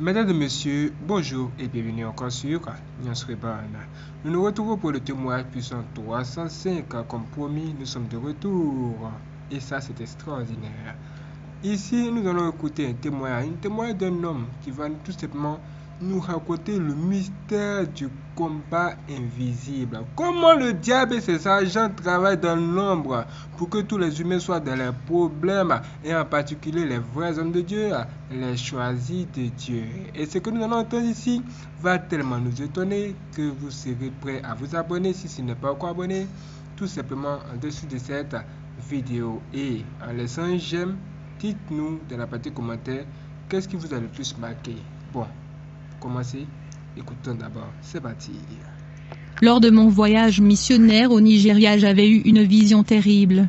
Mesdames et messieurs, bonjour et bienvenue encore sur Nyansreban. Nous nous retrouvons pour le témoignage puissant 305. Comme promis, nous sommes de retour. Et ça, c'est extraordinaire. Ici, nous allons écouter un témoignage, un témoignage d'un homme qui va tout simplement nous raconter le mystère du combat invisible. Comment le diable et ses agents travaillent dans l'ombre pour que tous les humains soient dans leurs problèmes et en particulier les vrais hommes de Dieu, les choisis de Dieu? Et ce que nous allons entendre ici va tellement nous étonner que vous serez prêts à vous abonner si ce n'est pas encore abonné, tout simplement en dessous de cette vidéo. Et en laissant un j'aime, dites-nous dans la partie commentaire qu'est-ce qui vous a le plus marqué? Bon, commencer Écoutons d'abord. C'est parti. Lors de mon voyage missionnaire au Nigeria, j'avais eu une vision terrible.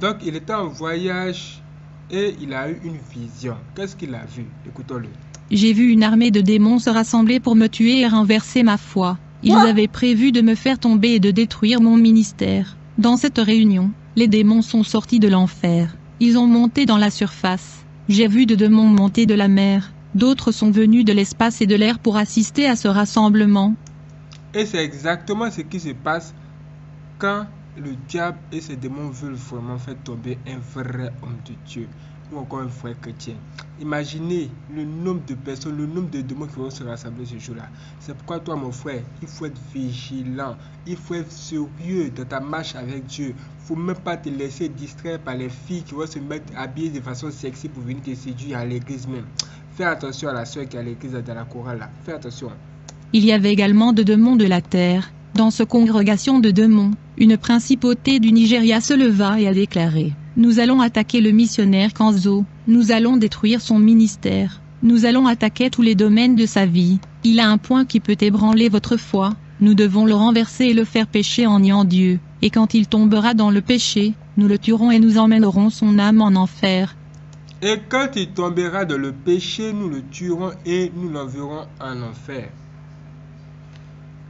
Donc, il était en voyage et il a eu une vision. Qu'est-ce qu'il a vu? Écoutons-le. J'ai vu une armée de démons se rassembler pour me tuer et renverser ma foi. Ils avaient prévu de me faire tomber et de détruire mon ministère. Dans cette réunion, les démons sont sortis de l'enfer. Ils ont monté dans la surface. J'ai vu de démons monter de la mer. D'autres sont venus de l'espace et de l'air pour assister à ce rassemblement. Et c'est exactement ce qui se passe quand le diable et ses démons veulent vraiment faire tomber un vrai homme de Dieu ou encore un vrai chrétien. Imaginez le nombre de personnes, le nombre de démons qui vont se rassembler ce jour-là. C'est pourquoi toi, mon frère, il faut être vigilant, il faut être sérieux dans ta marche avec Dieu. Il ne faut même pas te laisser distraire par les filles qui vont se mettre habillées de façon sexy pour venir te séduire à l'église même. Fais attention à la soeur qui est à l'église dans la chorale là. Fais attention. Il y avait également de démons de la terre. Dans ce congrégation de démons, une principauté du Nigeria se leva et a déclaré Nous allons attaquer le missionnaire Kanzo. Nous allons détruire son ministère. Nous allons attaquer tous les domaines de sa vie. Il a un point qui peut ébranler votre foi. Nous devons le renverser et le faire pécher en niant Dieu. Et quand il tombera dans le péché, nous le tuerons et nous emmènerons son âme en enfer. Et quand il tombera dans le péché, nous le tuerons et nous l'enverrons en enfer.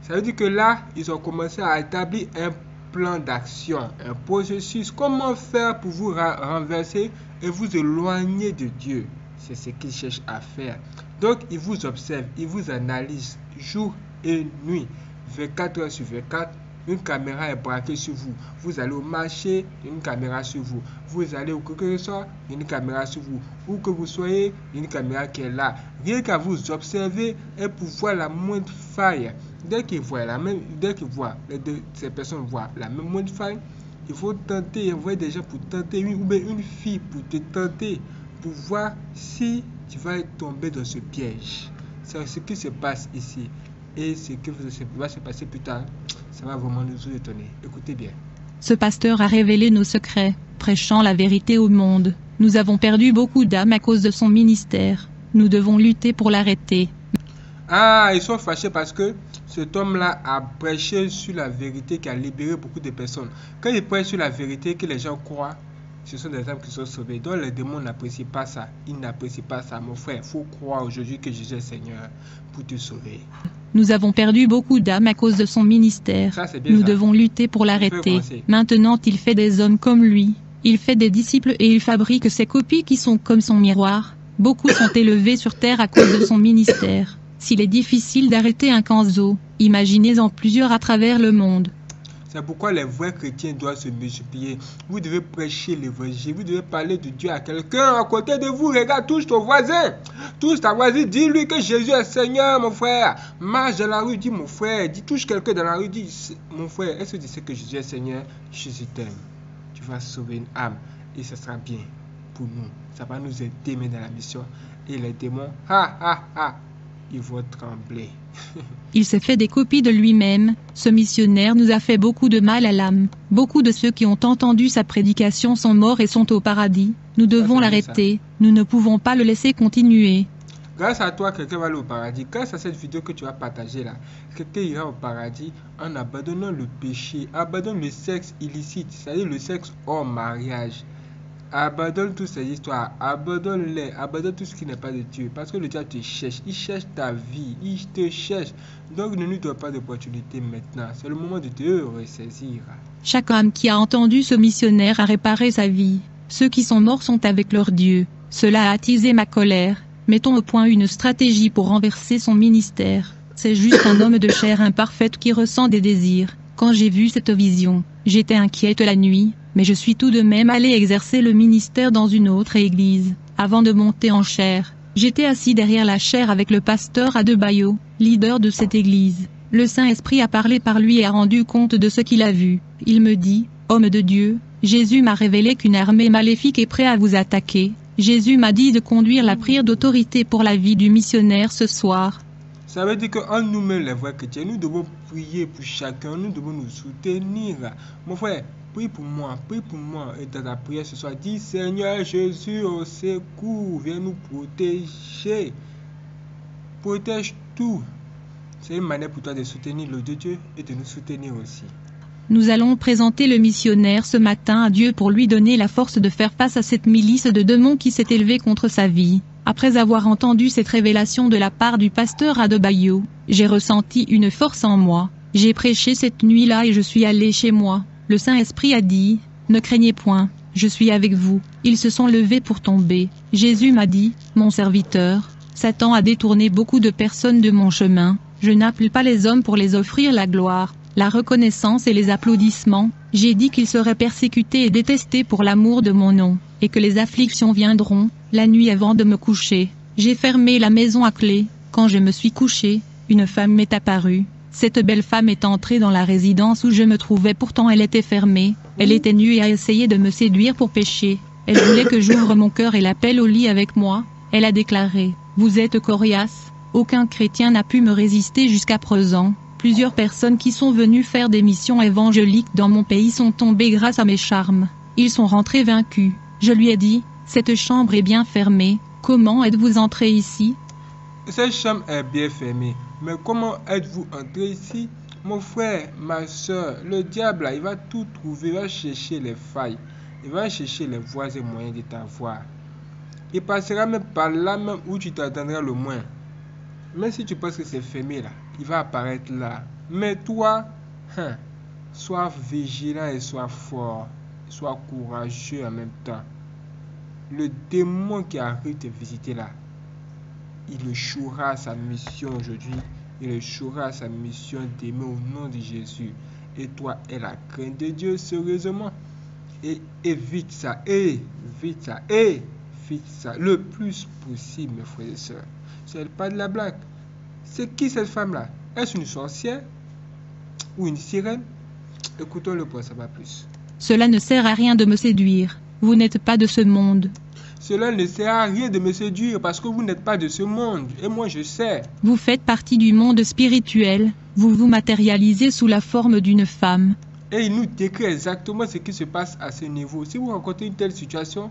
Ça veut dire que là, ils ont commencé à établir un plan d'action, un processus. Comment faire pour vous renverser et vous éloigner de Dieu? C'est ce qu'ils cherchent à faire. Donc, ils vous observent, ils vous analysent jour et nuit, 24 heures sur 24. Une caméra est braquée sur vous. Vous allez au marché, une caméra sur vous. Vous allez où que ce soit, une caméra sur vous. Où que vous soyez, une caméra qui est là. Rien qu'à vous observer et pour voir la moindre faille. Dès qu'ils voient la même, dès qu'ils voient, les deux, ces personnes voient la même moindre faille, il faut tenter, envoyer des gens pour tenter, une, ou bien une fille pour te tenter, pour voir si tu vas tomber dans ce piège. C'est ce qui se passe ici. Et ce qui va se passer plus tard, ça va vraiment nous étonner. Écoutez bien. Ce pasteur a révélé nos secrets, prêchant la vérité au monde. Nous avons perdu beaucoup d'âmes à cause de son ministère. Nous devons lutter pour l'arrêter. Ah, ils sont fâchés parce que cet homme-là a prêché sur la vérité qui a libéré beaucoup de personnes. Quand il prêche sur la vérité que les gens croient, ce sont des âmes qui sont sauvées. Donc les démons n'apprécient pas ça. Ils n'apprécient pas ça. Mon frère, il faut croire aujourd'hui que Jésus est Seigneur pour te sauver. Nous avons perdu beaucoup d'âmes à cause de son ministère. Ça, Nous ça. devons lutter pour l'arrêter. Maintenant, il fait des hommes comme lui. Il fait des disciples et il fabrique ses copies qui sont comme son miroir. Beaucoup sont élevés sur terre à cause de son ministère. S'il est difficile d'arrêter un Kanzo, imaginez-en plusieurs à travers le monde. C'est pourquoi les vrais chrétiens doivent se multiplier. Vous devez prêcher l'évangile. Vous devez parler de Dieu à quelqu'un à côté de vous. Regarde, touche ton voisin. Touche ta voisine. Dis-lui que Jésus est Seigneur, mon frère. Marche dans la rue, dis mon frère. Dis, touche quelqu'un dans la rue, dis mon frère. Est-ce que tu sais que Jésus est Seigneur? Jésus t'aime. Tu vas sauver une âme. Et ce sera bien pour nous. Ça va nous aider mais dans la mission. Et les démons, ha ha ha, ils vont trembler. Il s'est fait des copies de lui-même. Ce missionnaire nous a fait beaucoup de mal à l'âme. Beaucoup de ceux qui ont entendu sa prédication sont morts et sont au paradis. Nous devons l'arrêter. Nous ne pouvons pas le laisser continuer. Grâce à toi, quelqu'un va aller au paradis. Grâce à cette vidéo que tu vas partager là, quelqu'un ira au paradis en abandonnant le péché, abandonne le sexe illicite, c'est-à-dire le sexe hors mariage. Abandonne toutes ces histoires, abandonne-les, abandonne tout ce qui n'est pas de Dieu. Parce que le diable te cherche, il cherche ta vie, il te cherche. Donc ne lui donne pas d'opportunité maintenant. C'est le moment de te ressaisir. Chaque âme qui a entendu ce missionnaire a réparé sa vie. Ceux qui sont morts sont avec leur Dieu. Cela a attisé ma colère. Mettons au point une stratégie pour renverser son ministère. C'est juste un homme de chair imparfaite qui ressent des désirs. Quand j'ai vu cette vision, j'étais inquiète la nuit, mais je suis tout de même allé exercer le ministère dans une autre église. Avant de monter en chair, j'étais assis derrière la chaire avec le pasteur Adebayo, leader de cette église. Le Saint-Esprit a parlé par lui et a rendu compte de ce qu'il a vu. Il me dit, Homme de Dieu, Jésus m'a révélé qu'une armée maléfique est prête à vous attaquer. Jésus m'a dit de conduire la prière d'autorité pour la vie du missionnaire ce soir. Ça veut dire qu'en nous-mêmes, les vrais chrétiens, nous devons prier pour chacun, nous devons nous soutenir. Mon frère, prie pour moi, prie pour moi. Et dans ta prière ce soir, dis Seigneur Jésus au secours, viens nous protéger. Protège tout. C'est une manière pour toi de soutenir le de Dieu et de nous soutenir aussi. Nous allons présenter le missionnaire ce matin à Dieu pour lui donner la force de faire face à cette milice de démons qui s'est élevée contre sa vie. Après avoir entendu cette révélation de la part du pasteur Adebayo, j'ai ressenti une force en moi. J'ai prêché cette nuit-là et je suis allé chez moi. Le Saint-Esprit a dit, ne craignez point, je suis avec vous. Ils se sont levés pour tomber. Jésus m'a dit, mon serviteur, Satan a détourné beaucoup de personnes de mon chemin. Je n'appelle pas les hommes pour les offrir la gloire, la reconnaissance et les applaudissements. J'ai dit qu'ils seraient persécutés et détestés pour l'amour de mon nom, et que les afflictions viendront, la nuit avant de me coucher. J'ai fermé la maison à clé. Quand je me suis couché, une femme m'est apparue. Cette belle femme est entrée dans la résidence où je me trouvais pourtant elle était fermée. Elle était nue et a essayé de me séduire pour pécher. Elle voulait que j'ouvre mon cœur et l'appelle au lit avec moi. Elle a déclaré, Vous êtes coriace. Aucun chrétien n'a pu me résister jusqu'à présent. Plusieurs personnes qui sont venues faire des missions évangéliques dans mon pays sont tombées grâce à mes charmes. Ils sont rentrés vaincus. Je lui ai dit, cette chambre est bien fermée. Comment êtes-vous entré ici? Cette chambre est bien fermée. Mais comment êtes-vous entré ici? Mon frère, ma soeur, le diable, il va tout trouver, il va chercher les failles. Il va chercher les voies et moyens de t'avoir. Il passera même par là même où tu t'attendras le moins. Même si tu penses que c'est fermé là, il va apparaître là. Mais toi, hein, sois vigilant et sois fort. Sois courageux en même temps. Le démon qui arrive te visiter là, il échouera sa mission aujourd'hui. Il échouera sa mission d'aimer au nom de Jésus. Et toi, et la crainte de Dieu, sérieusement. Et évite ça, évite ça, évite ça le plus possible, mes frères et sœurs. C'est pas de la blague. C'est qui cette femme-là? Est-ce une sorcière Ou une sirène? Écoutons-le pour savoir plus. Cela ne sert à rien de me séduire. Vous n'êtes pas de ce monde. Cela ne sert à rien de me séduire parce que vous n'êtes pas de ce monde. Et moi, je sais. Vous faites partie du monde spirituel. Vous vous matérialisez sous la forme d'une femme. Et il nous décrit exactement ce qui se passe à ce niveau. Si vous rencontrez une telle situation,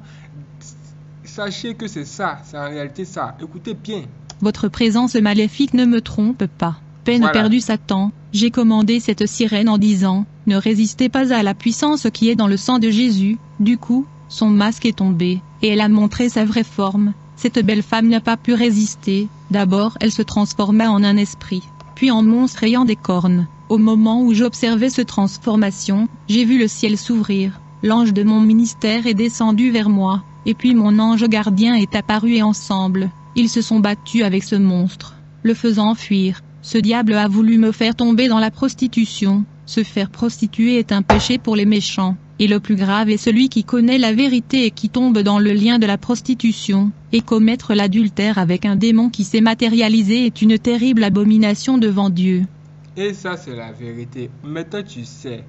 sachez que c'est ça. C'est en réalité ça. Écoutez bien. Votre présence maléfique ne me trompe pas. Peine Voilà. perdue Satan, j'ai commandé cette sirène en disant, ne résistez pas à la puissance qui est dans le sang de Jésus. Du coup, son masque est tombé, et elle a montré sa vraie forme. Cette belle femme n'a pas pu résister. D'abord, elle se transforma en un esprit, puis en monstre ayant des cornes. Au moment où j'observais cette transformation, j'ai vu le ciel s'ouvrir. L'ange de mon ministère est descendu vers moi, et puis mon ange gardien est apparu et ensemble, ils se sont battus avec ce monstre, le faisant fuir. Ce diable a voulu me faire tomber dans la prostitution. Se faire prostituer est un péché pour les méchants. Et le plus grave est celui qui connaît la vérité et qui tombe dans le lien de la prostitution. Et commettre l'adultère avec un démon qui s'est matérialisé est une terrible abomination devant Dieu. Et ça, c'est la vérité. Maintenant, tu sais.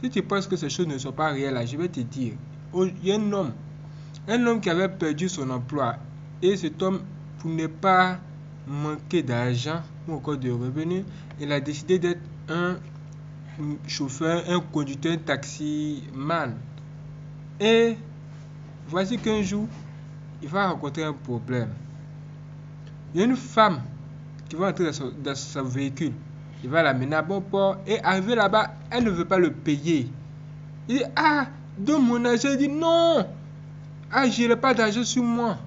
Si tu penses que ces choses ne sont pas réelles, je vais te dire. Oh, Il y a un homme. Un homme qui avait perdu son emploi. Et cet homme, pour ne pas manquer d'argent ou encore de revenus, il a décidé d'être un chauffeur, un conducteur, un taximan. Et voici qu'un jour, il va rencontrer un problème. Il y a une femme qui va entrer dans son, son véhicule. Il va l'amener à bon port et arrivé là-bas, elle ne veut pas le payer. Il dit Ah, donne mon argent. Il dit Non, ah, je n'ai pas d'argent sur moi.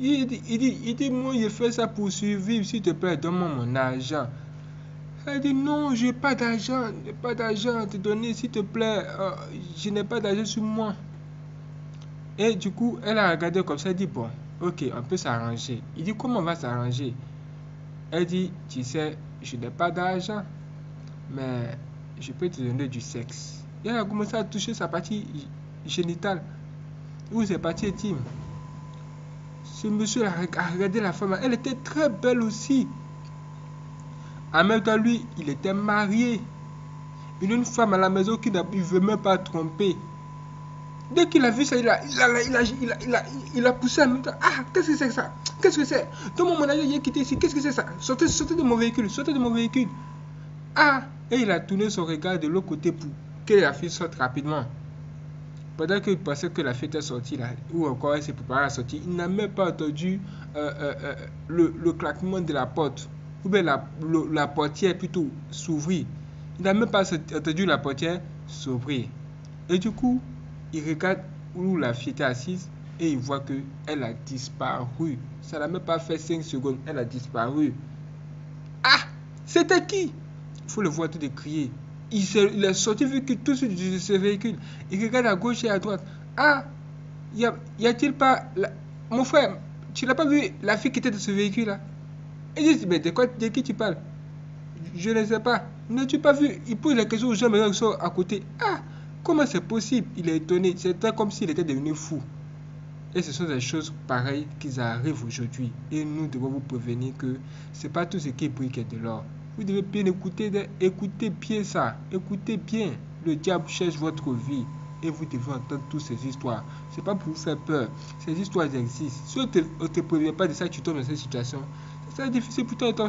Il dit, il dit, il dit, Moi, je fais ça pour survivre. S'il te plaît, donne-moi mon argent. Elle dit Non, je n'ai pas d'argent. Je n'ai pas d'argent à te donner, s'il te plaît. euh, je n'ai pas d'argent sur moi. Et du coup, elle a regardé comme ça. Elle dit Bon, ok, on peut s'arranger. Il dit, comment on va s'arranger? Elle dit, tu sais, je n'ai pas d'argent, mais je peux te donner du sexe. Et elle a commencé à toucher sa partie génitale, ou ses parties intimes. Ce monsieur a regardé la femme, elle était très belle aussi. En même temps, lui, il était marié. Une femme à la maison qui ne veut même pas tromper. Dès qu'il a vu ça, il a, il a, il a, il a, il a, il a poussé en même temps. Ah, qu'est-ce que c'est que ça? Qu'est-ce que c'est? Donne-moi mon il est quitté ici. Qu'est-ce que c'est ça? Sortez, sortez de mon véhicule, sortez de mon véhicule. Ah Et il a tourné son regard de l'autre côté pour que la fille sorte rapidement. Pendant qu'il pensait que la fille était sortie là, ou encore elle s'est préparée à sortir, il n'a même pas entendu euh, euh, euh, le, claquement de la porte, ou bien la, la portière plutôt s'ouvrir. Il n'a même pas entendu la portière s'ouvrir. Et du coup, il regarde où la fille était assise et il voit que elle a disparu. Ça n'a même pas fait 5 secondes, elle a disparu. Ah, c'était qui? Il faut le voir tout décrier. Il, il est sorti vu que tout de ce véhicule. Il regarde à gauche et à droite. Ah, y a-t-il pas... Mon frère, tu n'as pas vu la fille qui était dans ce véhicule-là? Il dit, mais de, quoi, de qui tu parles? Je ne sais pas. N'as-tu pas vu? Il pose la question aux gens qui sont à côté. Ah, Comment c'est possible? Il est étonné. C'était comme s'il était devenu fou. Et ce sont des choses pareilles qui arrivent aujourd'hui. Et nous devons vous prévenir que ce n'est pas tout ce qui brille qui est de l'or. Vous devez bien écouter, écoutez bien ça. Écoutez bien. Le diable cherche votre vie. Et vous devez entendre toutes ces histoires. Ce n'est pas pour vous faire peur. Ces histoires existent. Si on ne te, prévient pas de ça, tu tombes dans cette situation. C'est difficile pour toi de t'en.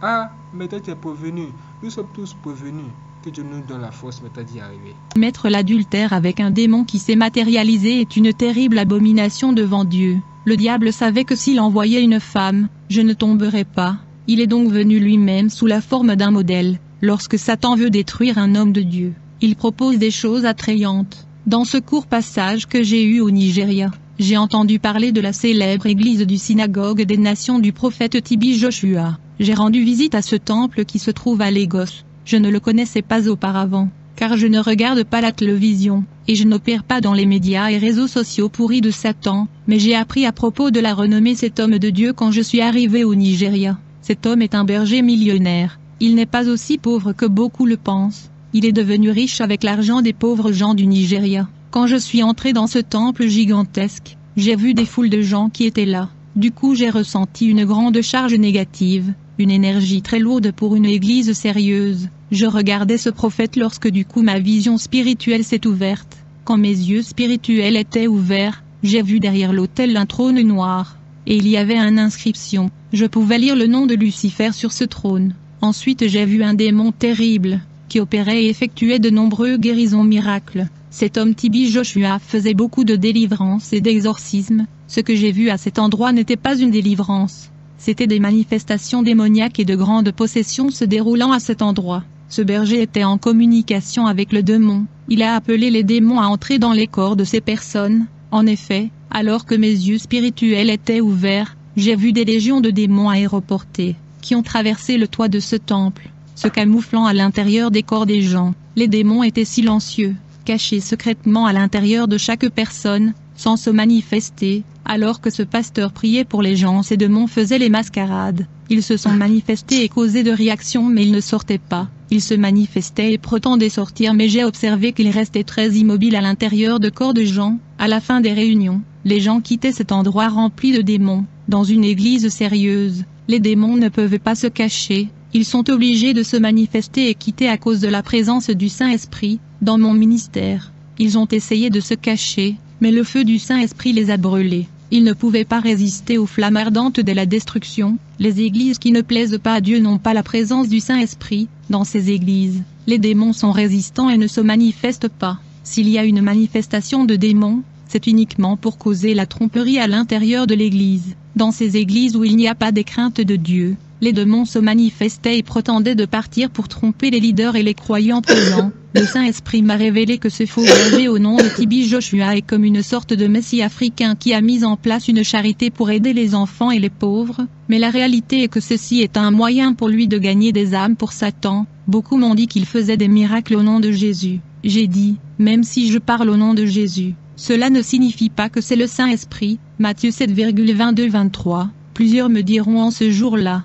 Ah, maintenant tu es prévenu. Nous sommes tous prévenus. Que Dieu nous donne la force d'y arriver. Mettre l'adultère avec un démon qui s'est matérialisé est une terrible abomination devant Dieu. Le diable savait que s'il envoyait une femme, je ne tomberais pas. Il est donc venu lui-même sous la forme d'un modèle. Lorsque Satan veut détruire un homme de Dieu, il propose des choses attrayantes. Dans ce court passage que j'ai eu au Nigeria, j'ai entendu parler de la célèbre église du synagogue des nations du prophète Tibi Joshua. J'ai rendu visite à ce temple qui se trouve à Lagos. Je ne le connaissais pas auparavant, car je ne regarde pas la télévision, et je n'opère pas dans les médias et réseaux sociaux pourris de Satan, mais j'ai appris à propos de la renommée cet homme de Dieu quand je suis arrivé au Nigeria. Cet homme est un berger millionnaire. Il n'est pas aussi pauvre que beaucoup le pensent. Il est devenu riche avec l'argent des pauvres gens du Nigeria. Quand je suis entré dans ce temple gigantesque, j'ai vu des foules de gens qui étaient là. Du coup j'ai ressenti une grande charge négative, une énergie très lourde pour une église sérieuse. Je regardais ce prophète lorsque du coup ma vision spirituelle s'est ouverte. Quand mes yeux spirituels étaient ouverts, j'ai vu derrière l'autel un trône noir. Et il y avait une inscription. Je pouvais lire le nom de Lucifer sur ce trône. Ensuite j'ai vu un démon terrible, qui opérait et effectuait de nombreux guérisons miracles. Cet homme Tibi Joshua faisait beaucoup de délivrances et d'exorcismes. Ce que j'ai vu à cet endroit n'était pas une délivrance. C'était des manifestations démoniaques et de grandes possessions se déroulant à cet endroit. Ce berger était en communication avec le démon. Il a appelé les démons à entrer dans les corps de ces personnes. En effet, alors que mes yeux spirituels étaient ouverts, j'ai vu des légions de démons aéroportés, qui ont traversé le toit de ce temple, se camouflant à l'intérieur des corps des gens. Les démons étaient silencieux, cachés secrètement à l'intérieur de chaque personne, sans se manifester, alors que ce pasteur priait pour les gens ces démons faisaient les mascarades. Ils se sont manifestés et causaient de réactions mais ils ne sortaient pas. Il se manifestait et prétendait sortir mais j'ai observé qu'il restait très immobile à l'intérieur de corps de gens. À la fin des réunions, les gens quittaient cet endroit rempli de démons. Dans une église sérieuse, les démons ne peuvent pas se cacher. Ils sont obligés de se manifester et quitter à cause de la présence du Saint-Esprit. Dans mon ministère, ils ont essayé de se cacher, mais le feu du Saint-Esprit les a brûlés. Ils ne pouvaient pas résister aux flammes ardentes de la destruction. Les églises qui ne plaisent pas à Dieu n'ont pas la présence du Saint-Esprit. Dans ces églises, les démons sont résistants et ne se manifestent pas. S'il y a une manifestation de démons, c'est uniquement pour causer la tromperie à l'intérieur de l'église. Dans ces églises où il n'y a pas des craintes de Dieu, les démons se manifestaient et prétendaient de partir pour tromper les leaders et les croyants présents. Le Saint-Esprit m'a révélé que ce faux berger au nom de Tibi Joshua est comme une sorte de messie africain qui a mis en place une charité pour aider les enfants et les pauvres, mais la réalité est que ceci est un moyen pour lui de gagner des âmes pour Satan. Beaucoup m'ont dit qu'il faisait des miracles au nom de Jésus. J'ai dit, même si je parle au nom de Jésus, Cela ne signifie pas que c'est le Saint-Esprit. Matthieu 7,22-23. Plusieurs me diront en ce jour-là.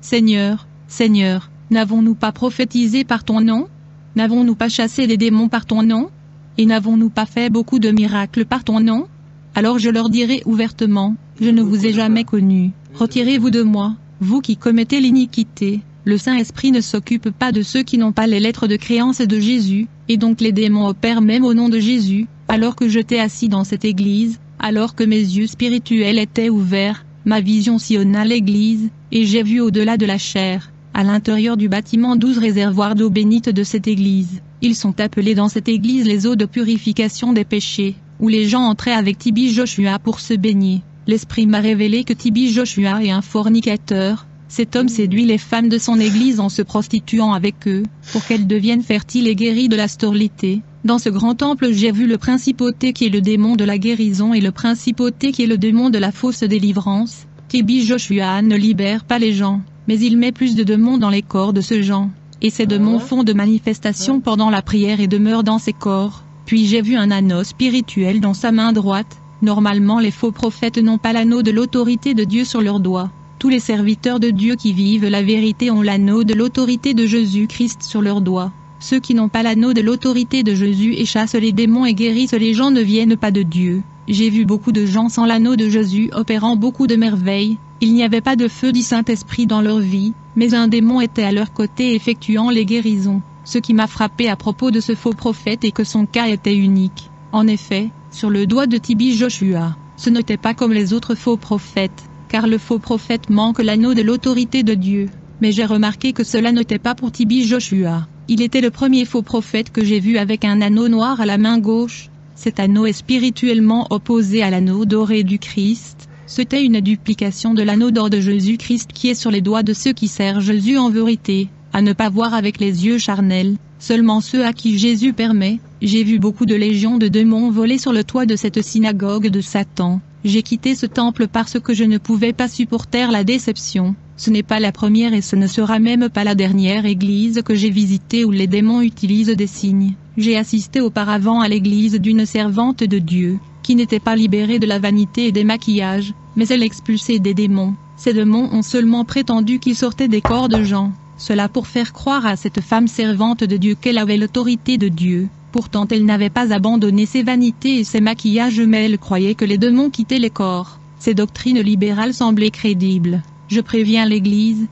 Seigneur, Seigneur, n'avons-nous pas prophétisé par ton nom? N'avons-nous pas chassé des démons par ton nom? Et n'avons-nous pas fait beaucoup de miracles par ton nom? Alors je leur dirai ouvertement, je ne vous ai jamais connu, retirez-vous de moi, vous qui commettez l'iniquité. Le Saint-Esprit ne s'occupe pas de ceux qui n'ont pas les lettres de créance de Jésus, et donc les démons opèrent même au nom de Jésus, alors que j'étais assis dans cette église, alors que mes yeux spirituels étaient ouverts, ma vision sillonna l'église, et j'ai vu au-delà de la chair, à l'intérieur du bâtiment douze réservoirs d'eau bénite de cette église. Ils sont appelés dans cette église les eaux de purification des péchés, où les gens entraient avec Tibi Joshua pour se baigner. L'Esprit m'a révélé que Tibi Joshua est un fornicateur, cet homme séduit les femmes de son église en se prostituant avec eux, pour qu'elles deviennent fertiles et guéries de la stérilité. Dans ce grand temple j'ai vu le principauté qui est le démon de la guérison et le principauté qui est le démon de la fausse délivrance. Tibi Joshua ne libère pas les gens, mais il met plus de démons dans les corps de ce gens. Et ces démons font de manifestations pendant la prière et demeurent dans ses corps. Puis j'ai vu un anneau spirituel dans sa main droite. Normalement les faux prophètes n'ont pas l'anneau de l'autorité de Dieu sur leurs doigts. Tous les serviteurs de Dieu qui vivent la vérité ont l'anneau de l'autorité de Jésus-Christ sur leurs doigts. Ceux qui n'ont pas l'anneau de l'autorité de Jésus et chassent les démons et guérissent les gens ne viennent pas de Dieu. J'ai vu beaucoup de gens sans l'anneau de Jésus opérant beaucoup de merveilles. Il n'y avait pas de feu du Saint-Esprit dans leur vie, mais un démon était à leur côté effectuant les guérisons. Ce qui m'a frappé à propos de ce faux prophète est que son cas était unique. En effet, sur le doigt de Tibi Joshua, ce n'était pas comme les autres faux prophètes car le faux prophète manque l'anneau de l'autorité de Dieu. Mais j'ai remarqué que cela n'était pas pour Tibi Joshua. Il était le premier faux prophète que j'ai vu avec un anneau noir à la main gauche. Cet anneau est spirituellement opposé à l'anneau doré du Christ. C'était une duplication de l'anneau d'or de Jésus-Christ qui est sur les doigts de ceux qui servent Jésus en vérité, à ne pas voir avec les yeux charnels, seulement ceux à qui Jésus permet. J'ai vu beaucoup de légions de démons voler sur le toit de cette synagogue de Satan. J'ai quitté ce temple parce que je ne pouvais pas supporter la déception. Ce n'est pas la première et ce ne sera même pas la dernière église que j'ai visitée où les démons utilisent des signes. J'ai assisté auparavant à l'église d'une servante de Dieu, qui n'était pas libérée de la vanité et des maquillages, mais elle expulsait des démons. Ces démons ont seulement prétendu qu'ils sortaient des corps de gens. Cela pour faire croire à cette femme servante de Dieu qu'elle avait l'autorité de Dieu. Pourtant elle n'avait pas abandonné ses vanités et ses maquillages mais elle croyait que les démons quittaient les corps. Ces doctrines libérales semblaient crédibles. Je préviens l'Église.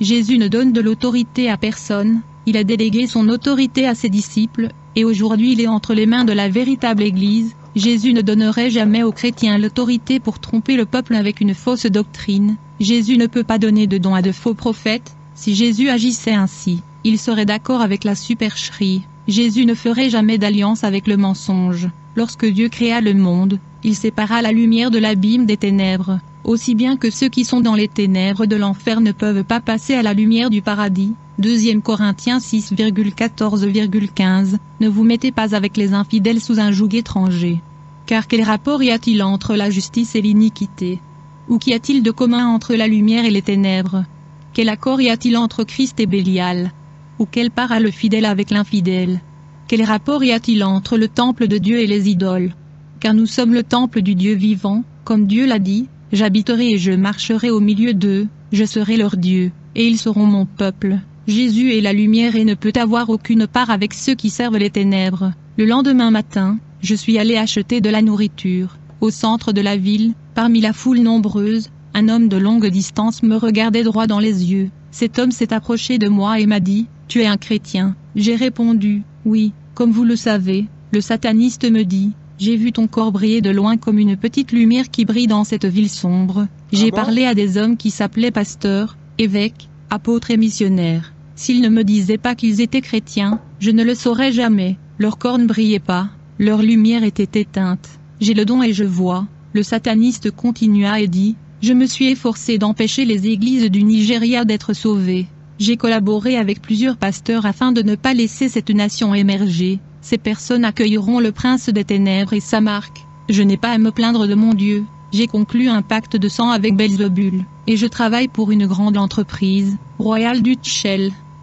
Jésus ne donne de l'autorité à personne, il a délégué son autorité à ses disciples, et aujourd'hui il est entre les mains de la véritable Église. Jésus ne donnerait jamais aux chrétiens l'autorité pour tromper le peuple avec une fausse doctrine. Jésus ne peut pas donner de dons à de faux prophètes. Si Jésus agissait ainsi, il serait d'accord avec la supercherie. Jésus ne ferait jamais d'alliance avec le mensonge. Lorsque Dieu créa le monde, il sépara la lumière de l'abîme des ténèbres, aussi bien que ceux qui sont dans les ténèbres de l'enfer ne peuvent pas passer à la lumière du paradis. 2 Corinthiens 6,14,15 Ne vous mettez pas avec les infidèles sous un joug étranger. Car quel rapport y a-t-il entre la justice et l'iniquité? Ou qu'y a-t-il de commun entre la lumière et les ténèbres? Quel accord y a-t-il entre Christ et Bélial? Ou quelle part a le fidèle avec l'infidèle Quel rapport y a-t-il entre le temple de Dieu et les idoles? Car nous sommes le temple du Dieu vivant, comme Dieu l'a dit, j'habiterai et je marcherai au milieu d'eux, je serai leur Dieu, et ils seront mon peuple. Jésus est la lumière et ne peut avoir aucune part avec ceux qui servent les ténèbres. Le lendemain matin, je suis allé acheter de la nourriture. Au centre de la ville, parmi la foule nombreuse, un homme de longue distance me regardait droit dans les yeux. Cet homme s'est approché de moi et m'a dit, tu es un chrétien. J'ai répondu, oui, comme vous le savez, le sataniste me dit, j'ai vu ton corps briller de loin comme une petite lumière qui brille dans cette ville sombre. J'ai bon parlé à des hommes qui s'appelaient pasteurs, évêques, apôtres et missionnaires. S'ils ne me disaient pas qu'ils étaient chrétiens, je ne le saurais jamais. Leur corps ne brillait pas, leur lumière était éteinte. J'ai le don et je vois. Le sataniste continua et dit, je me suis efforcé d'empêcher les églises du Nigeria d'être sauvées. J'ai collaboré avec plusieurs pasteurs afin de ne pas laisser cette nation émerger. Ces personnes accueilleront le prince des ténèbres et sa marque. Je n'ai pas à me plaindre de mon Dieu. J'ai conclu un pacte de sang avec Belzebul, et je travaille pour une grande entreprise, Royal Dutch.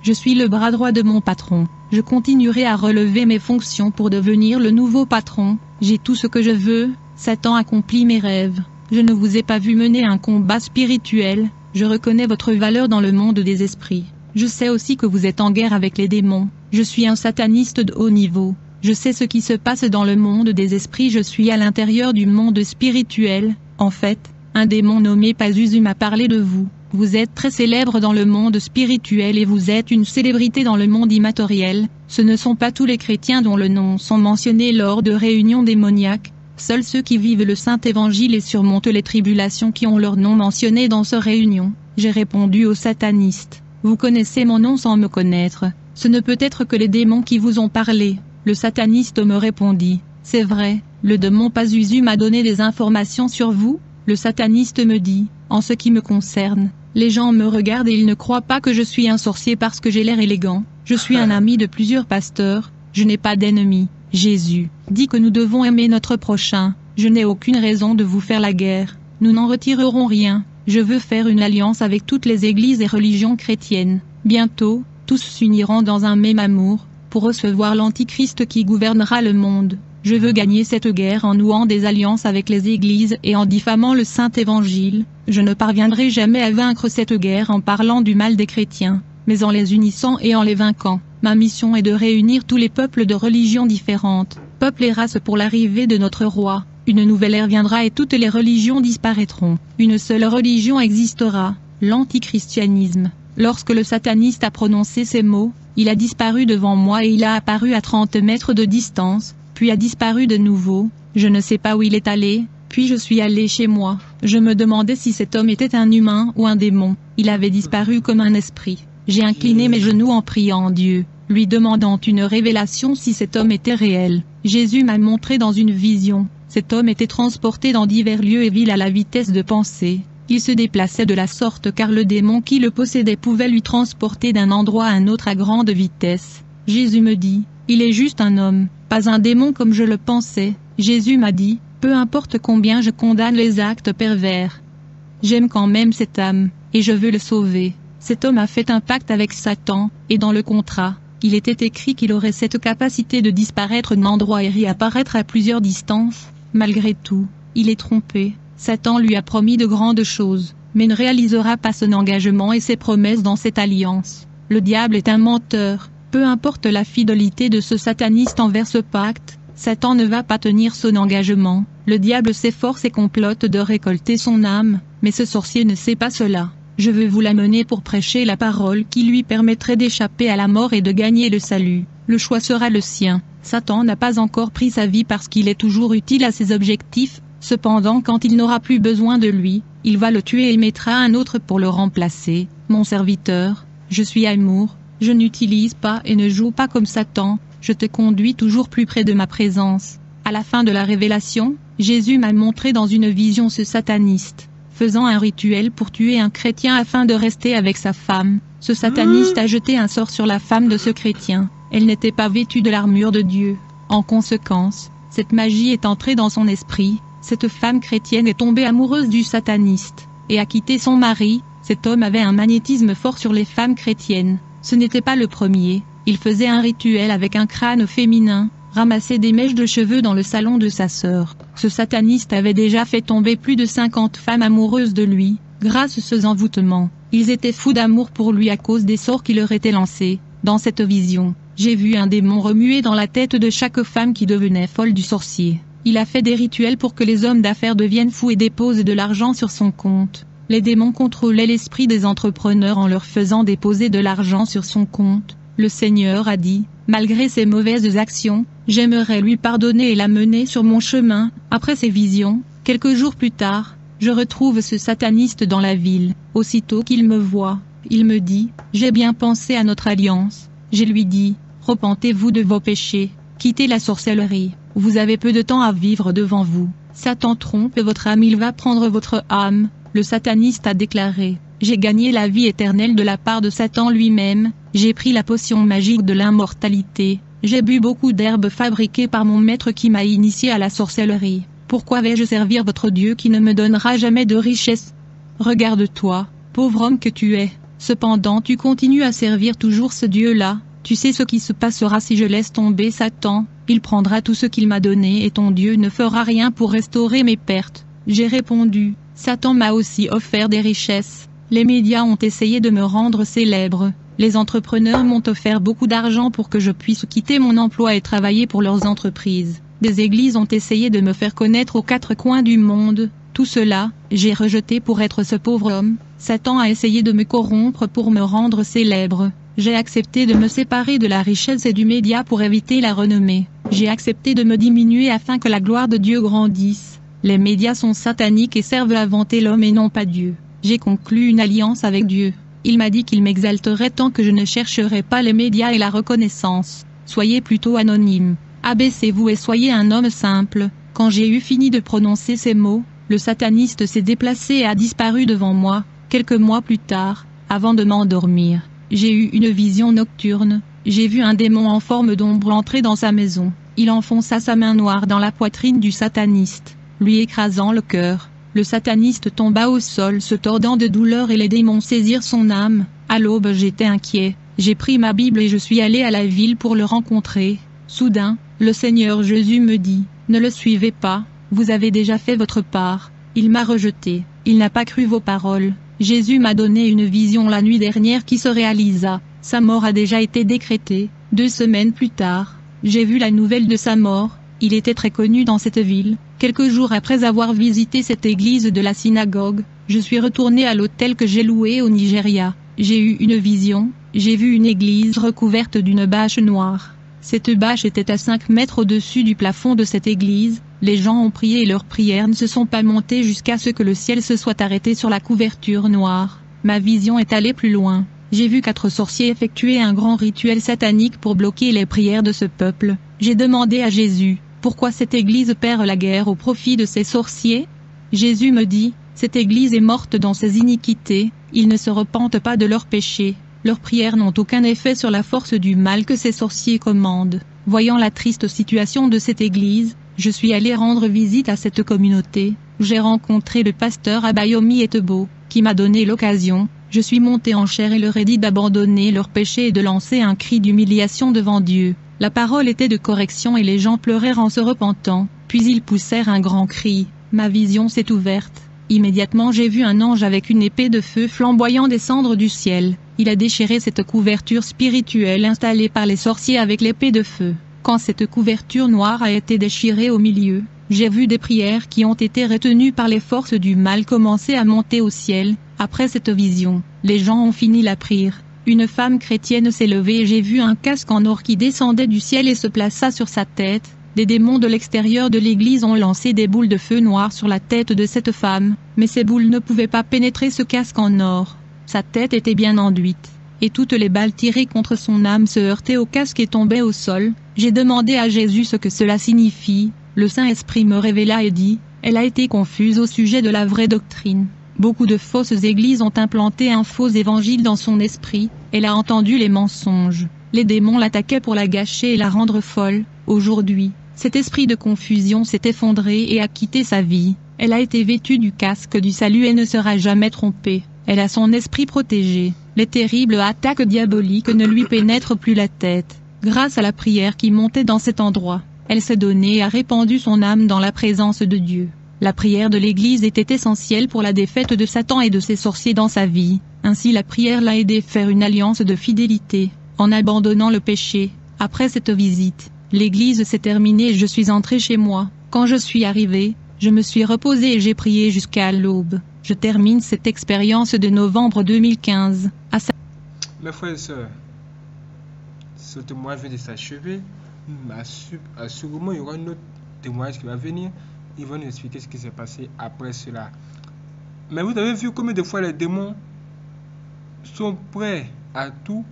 Je suis le bras droit de mon patron. Je continuerai à relever mes fonctions pour devenir le nouveau patron. J'ai tout ce que je veux. Satan accomplit mes rêves. Je ne vous ai pas vu mener un combat spirituel. Je reconnais votre valeur dans le monde des esprits. Je sais aussi que vous êtes en guerre avec les démons. Je suis un sataniste de haut niveau. Je sais ce qui se passe dans le monde des esprits. Je suis à l'intérieur du monde spirituel. En fait, un démon nommé Pazuzu m'a parlé de vous. Vous êtes très célèbre dans le monde spirituel et vous êtes une célébrité dans le monde immatériel. Ce ne sont pas tous les chrétiens dont le nom sont mentionnés lors de réunions démoniaques. Seuls ceux qui vivent le Saint Évangile et surmontent les tribulations qui ont leur nom mentionné dans ces réunions. J'ai répondu aux satanistes. Vous connaissez mon nom sans me connaître. Ce ne peut être que les démons qui vous ont parlé. Le sataniste me répondit. C'est vrai, le démon Pazuzu m'a donné des informations sur vous. Le sataniste me dit, en ce qui me concerne, les gens me regardent et ils ne croient pas que je suis un sorcier parce que j'ai l'air élégant. Je suis un ami de plusieurs pasteurs. Je n'ai pas d'ennemis. Jésus dit que nous devons aimer notre prochain. Je n'ai aucune raison de vous faire la guerre. Nous n'en retirerons rien. Je veux faire une alliance avec toutes les églises et religions chrétiennes. Bientôt, tous s'uniront dans un même amour, pour recevoir l'Antichrist qui gouvernera le monde. Je veux gagner cette guerre en nouant des alliances avec les églises et en diffamant le Saint Évangile. Je ne parviendrai jamais à vaincre cette guerre en parlant du mal des chrétiens, mais en les unissant et en les vainquant. Ma mission est de réunir tous les peuples de religions différentes, peuples et races pour l'arrivée de notre roi. Une nouvelle ère viendra et toutes les religions disparaîtront. Une seule religion existera, l'antichristianisme. Lorsque le sataniste a prononcé ces mots, il a disparu devant moi et il a apparu à 30 mètres de distance, puis a disparu de nouveau, je ne sais pas où il est allé, puis je suis allé chez moi. Je me demandais si cet homme était un humain ou un démon. Il avait disparu comme un esprit. J'ai incliné mes genoux en priant Dieu, lui demandant une révélation si cet homme était réel. Jésus m'a montré dans une vision. Cet homme était transporté dans divers lieux et villes à la vitesse de pensée. Il se déplaçait de la sorte car le démon qui le possédait pouvait lui transporter d'un endroit à un autre à grande vitesse. Jésus me dit, il est juste un homme, pas un démon comme je le pensais. Jésus m'a dit, peu importe combien je condamne les actes pervers. J'aime quand même cette âme, et je veux le sauver. Cet homme a fait un pacte avec Satan, et dans le contrat, il était écrit qu'il aurait cette capacité de disparaître d'un endroit et réapparaître à plusieurs distances. Malgré tout, il est trompé. Satan lui a promis de grandes choses, mais ne réalisera pas son engagement et ses promesses dans cette alliance. Le diable est un menteur. Peu importe la fidélité de ce sataniste envers ce pacte, Satan ne va pas tenir son engagement. Le diable s'efforce et complote de récolter son âme, mais ce sorcier ne sait pas cela. Je veux vous l'amener pour prêcher la parole qui lui permettrait d'échapper à la mort et de gagner le salut. Le choix sera le sien. Satan n'a pas encore pris sa vie parce qu'il est toujours utile à ses objectifs, cependant quand il n'aura plus besoin de lui, il va le tuer et mettra un autre pour le remplacer. Mon serviteur, je suis amour, je n'utilise pas et ne joue pas comme Satan, je te conduis toujours plus près de ma présence. À la fin de la révélation, Jésus m'a montré dans une vision ce sataniste, faisant un rituel pour tuer un chrétien afin de rester avec sa femme. Ce sataniste a jeté un sort sur la femme de ce chrétien. Elle n'était pas vêtue de l'armure de Dieu. En conséquence, cette magie est entrée dans son esprit. Cette femme chrétienne est tombée amoureuse du sataniste, et a quitté son mari. Cet homme avait un magnétisme fort sur les femmes chrétiennes. Ce n'était pas le premier. Il faisait un rituel avec un crâne féminin, ramassait des mèches de cheveux dans le salon de sa sœur. Ce sataniste avait déjà fait tomber plus de 50 femmes amoureuses de lui, grâce à ce envoûtement. Ils étaient fous d'amour pour lui à cause des sorts qui leur étaient lancés. Dans cette vision, j'ai vu un démon remuer dans la tête de chaque femme qui devenait folle du sorcier. Il a fait des rituels pour que les hommes d'affaires deviennent fous et déposent de l'argent sur son compte. Les démons contrôlaient l'esprit des entrepreneurs en leur faisant déposer de l'argent sur son compte. Le Seigneur a dit, malgré ses mauvaises actions, j'aimerais lui pardonner et l'amener sur mon chemin. Après ces visions, quelques jours plus tard, je retrouve ce sataniste dans la ville. Aussitôt qu'il me voit, il me dit, j'ai bien pensé à notre alliance. Je lui dis, repentez-vous de vos péchés, quittez la sorcellerie, vous avez peu de temps à vivre devant vous. Satan trompe votre âme, il va prendre votre âme. Le sataniste a déclaré, j'ai gagné la vie éternelle de la part de Satan lui-même, j'ai pris la potion magique de l'immortalité, j'ai bu beaucoup d'herbes fabriquées par mon maître qui m'a initié à la sorcellerie. Pourquoi vais-je servir votre Dieu qui ne me donnera jamais de richesse? Regarde-toi, pauvre homme que tu es. Cependant tu continues à servir toujours ce Dieu-là. Tu sais ce qui se passera si je laisse tomber Satan, il prendra tout ce qu'il m'a donné et ton Dieu ne fera rien pour restaurer mes pertes. J'ai répondu, Satan m'a aussi offert des richesses. Les médias ont essayé de me rendre célèbre. Les entrepreneurs m'ont offert beaucoup d'argent pour que je puisse quitter mon emploi et travailler pour leurs entreprises. Des églises ont essayé de me faire connaître aux quatre coins du monde. Tout cela, j'ai rejeté pour être ce pauvre homme. Satan a essayé de me corrompre pour me rendre célèbre. J'ai accepté de me séparer de la richesse et du média pour éviter la renommée. J'ai accepté de me diminuer afin que la gloire de Dieu grandisse. Les médias sont sataniques et servent à vanter l'homme et non pas Dieu. J'ai conclu une alliance avec Dieu. Il m'a dit qu'il m'exalterait tant que je ne chercherais pas les médias et la reconnaissance. Soyez plutôt anonyme. Abaissez-vous et soyez un homme simple. Quand j'ai eu fini de prononcer ces mots, le sataniste s'est déplacé et a disparu devant moi, quelques mois plus tard, avant de m'endormir. J'ai eu une vision nocturne, j'ai vu un démon en forme d'ombre entrer dans sa maison. Il enfonça sa main noire dans la poitrine du sataniste, lui écrasant le cœur. Le sataniste tomba au sol se tordant de douleur et les démons saisirent son âme. À l'aube j'étais inquiet. J'ai pris ma Bible et je suis allé à la ville pour le rencontrer. Soudain, le Seigneur Jésus me dit, ne le suivez pas, vous avez déjà fait votre part. Il m'a rejeté, il n'a pas cru vos paroles. Jésus m'a donné une vision la nuit dernière qui se réalisa. Sa mort a déjà été décrétée. Deux semaines plus tard, j'ai vu la nouvelle de sa mort. Il était très connu dans cette ville. Quelques jours après avoir visité cette église de la synagogue, je suis retourné à l'hôtel que j'ai loué au Nigeria. J'ai eu une vision. J'ai vu une église recouverte d'une bâche noire. Cette bâche était à 5 mètres au-dessus du plafond de cette église. Les gens ont prié et leurs prières ne se sont pas montées jusqu'à ce que le ciel se soit arrêté sur la couverture noire. Ma vision est allée plus loin. J'ai vu quatre sorciers effectuer un grand rituel satanique pour bloquer les prières de ce peuple. J'ai demandé à Jésus, pourquoi cette église perd la guerre au profit de ces sorciers? Jésus me dit, cette église est morte dans ses iniquités, ils ne se repentent pas de leurs péchés. Leurs prières n'ont aucun effet sur la force du mal que ces sorciers commandent. Voyant la triste situation de cette église, je suis allé rendre visite à cette communauté. J'ai rencontré le pasteur Abayomi Etebo, qui m'a donné l'occasion. Je suis monté en chair et leur ai dit d'abandonner leurs péchés et de lancer un cri d'humiliation devant Dieu. La parole était de correction et les gens pleurèrent en se repentant. Puis ils poussèrent un grand cri. Ma vision s'est ouverte. Immédiatement j'ai vu un ange avec une épée de feu flamboyant descendre du ciel. Il a déchiré cette couverture spirituelle installée par les sorciers avec l'épée de feu. Quand cette couverture noire a été déchirée au milieu, j'ai vu des prières qui ont été retenues par les forces du mal commencer à monter au ciel. Après cette vision, les gens ont fini la prière. Une femme chrétienne s'est levée et j'ai vu un casque en or qui descendait du ciel et se plaça sur sa tête. Des démons de l'extérieur de l'église ont lancé des boules de feu noir sur la tête de cette femme, mais ces boules ne pouvaient pas pénétrer ce casque en or. Sa tête était bien enduite, et toutes les balles tirées contre son âme se heurtaient au casque et tombaient au sol. J'ai demandé à Jésus ce que cela signifie. Le Saint-Esprit me révéla et dit, elle a été confuse au sujet de la vraie doctrine. Beaucoup de fausses églises ont implanté un faux évangile dans son esprit, elle a entendu les mensonges. Les démons l'attaquaient pour la gâcher et la rendre folle. Aujourd'hui, cet esprit de confusion s'est effondré et a quitté sa vie. Elle a été vêtue du casque du salut et ne sera jamais trompée. Elle a son esprit protégé. Les terribles attaques diaboliques ne lui pénètrent plus la tête. Grâce à la prière qui montait dans cet endroit, elle s'est donnée et a répandu son âme dans la présence de Dieu. La prière de l'Église était essentielle pour la défaite de Satan et de ses sorciers dans sa vie. Ainsi la prière l'a aidé à faire une alliance de fidélité, en abandonnant le péché. Après cette visite, l'église s'est terminée et je suis entré chez moi. Quand je suis arrivé, je me suis reposé et j'ai prié jusqu'à l'aube. Je termine cette expérience de novembre 2015. À et sœurs, ce témoignage vient de s'achever. Assurément, il y aura un autre témoignage qui va venir. Ils vont nous expliquer ce qui s'est passé après cela. Mais vous avez vu combien de fois les démons sont prêts à tout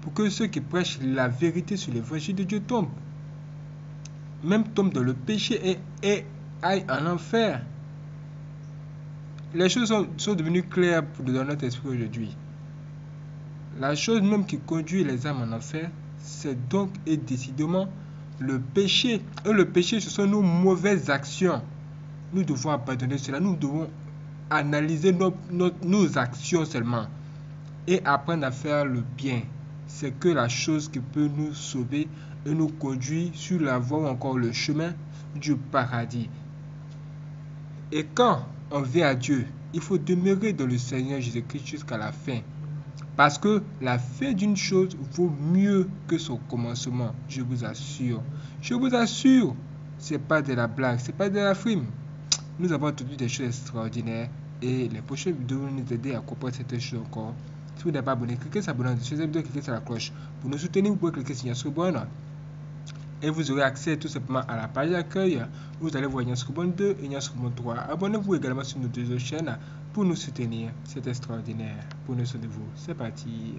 pour que ceux qui prêchent la vérité sur l'évangile de Dieu tombent. Même tombent dans le péché et, aillent en enfer. Les choses sont, devenues claires dans notre esprit aujourd'hui. La chose même qui conduit les âmes en enfer, c'est donc et décidément le péché. Et le péché, ce sont nos mauvaises actions. Nous devons abandonner cela. Nous devons analyser nos, nos actions seulement et apprendre à faire le bien. c'est que la chose qui peut nous sauver et nous conduire sur la voie ou encore le chemin du paradis. Et quand on vient à Dieu, il faut demeurer dans le Seigneur Jésus-Christ jusqu'à la fin. Parce que la fin d'une chose vaut mieux que son commencement, je vous assure. Je vous assure, c'est pas de la blague, c'est pas de la frime. Nous avons entendu des choses extraordinaires et les prochaines vidéos vont nous aider à comprendre cette chose encore. Si vous n'êtes pas abonné, cliquez sur. Si vous vidéo, cliquez sur la cloche. Pour nous soutenir, vous pouvez cliquer sur Yansrubon. Et vous aurez accès tout simplement à la page d'accueil. Vous allez voir Yansrubon 2 et Yansrubon 3. Abonnez-vous également sur nos deux chaînes pour nous soutenir. C'est extraordinaire. Prenez soin de vous. C'est parti.